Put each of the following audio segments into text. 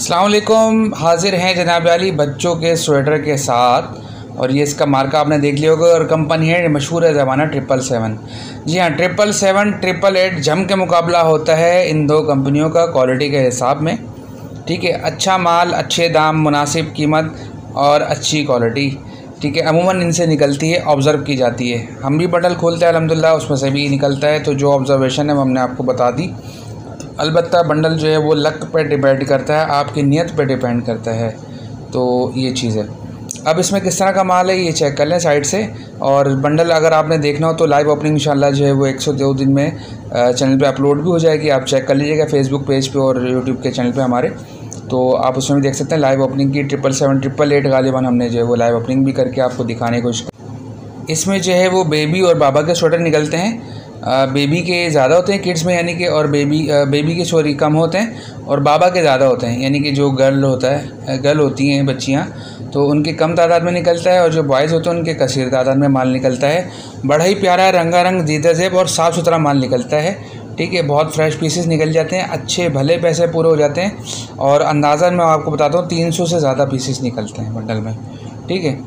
असलकुम हाजिर हैं जनाब अली, बच्चों के स्वेटर के साथ। और ये इसका मार्का आपने देख लिया होगा और कंपनी है मशहूर है ज़माना ट्रिपल सेवन जी हाँ ट्रिपल सेवन ट्रिपल एट जम के मुकाबला होता है इन दो कंपनियों का क्वालिटी के हिसाब में। ठीक है अच्छा माल, अच्छे दाम, मुनासिब कीमत और अच्छी क्वालिटी ठीक है, अमूमन इनसे निकलती है ऑब्ज़र्व की जाती है। हम भी बटल खोलते हैं अलहमदिल्ला उसमें से भी निकलता है। तो जो ऑब्ज़र्वेशन है, वो हमने आपको बता दी। अलबत् बंडल जो है वो लक पर डिपेंड करता है, आपकी नीयत पर डिपेंड करता है। तो ये चीज़ है। अब इसमें किस तरह का माल है, ये चेक कर लें साइड से। और बंडल अगर आपने देखना हो तो लाइव ओपनिंग इंशाल्लाह जो है वो एक सौ दो दिन में चैनल पे अपलोड भी हो जाएगी। आप चेक कर लीजिएगा फेसबुक पेज पे और यूट्यूब के चैनल पे हमारे। तो आप उसमें भी देख सकते हैं लाइव ओपनिंग की ट्रिपल सेवन ट्रिपल एट गालिबान हमने जो है वो लाइव ओपनिंग भी करके आपको दिखाने की कोशिश इसमें जो है वो बेबी और बाबा के स्वेटर निकलते हैं। बेबी के ज़्यादा होते हैं किड्स में, यानी कि, और बेबी बेबी के सॉरी कम होते हैं, और बाबा के ज़्यादा होते हैं, यानी कि जो गर्ल होता है गर्ल होती हैं बच्चियाँ तो उनके कम तादाद में निकलता है, और जो बॉयज़ होते हैं, उनके कसीर तादाद में माल निकलता है। बड़ा ही प्यारा रंगारंग जीता जेब और साफ़ सुथरा माल निकलता है, ठीक है? बहुत फ्रेश पीसेस निकल जाते हैं, अच्छे भले पैसे पूरे हो जाते हैं, और अंदाज़ा मैं आपको बताता हूँ, तीन सौ से ज़्यादा पीसेस निकलते हैं बंडल में, ठीक है?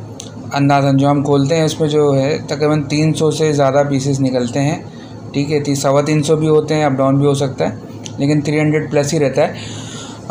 अंदाज़न जो हम खोलते हैं, उसमें जो है, तकरीबन तीन सौ से ज़्यादा पीसेस निकलते हैं ठीक है तीस सवा तीन सौ भी होते हैं अप डाउन भी हो सकता है लेकिन थ्री हंड्रेड प्लस ही रहता है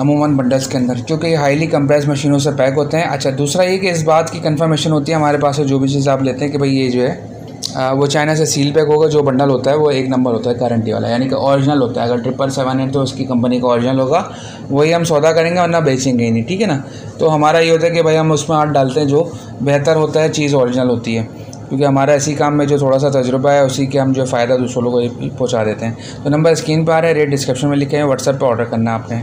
अमूमन बंडल्स के अंदर क्योंकि ये हाईली कंप्रेस मशीनों से पैक होते हैं। अच्छा दूसरा ये कि इस बात की कंफर्मेशन होती है हमारे पास जो भी चीज़ आप लेते हैं कि भाई ये जो है आ, वो चाइना से सील पैक होगा जो बंडल होता है वो एक नंबर होता है गारंटी वाला यानी कि ओरिजिनल होता है। अगर ट्रिपल सेवन है तो उसकी कंपनी का ओरिजिनल होगा वही हम सौदा करेंगे वरना बेचेंगे ही नहीं ठीक है ना? तो हमारा ये होता है कि भाई हम उसमें हाथ डालते हैं जो बेहतर होता है चीज़ ओरिजिनल होती है। क्योंकि हमारा इसी काम में जो थोड़ा सा तजुर्बा है, उसी के हम जो फ़ायदा दूसरों लोगों को पहुँचा देते हैं। तो नंबर स्क्रीन पर आ रहा है रेट डिस्क्रिप्शन में लिखे हैं व्हाट्सएप पर ऑर्डर करना आपने।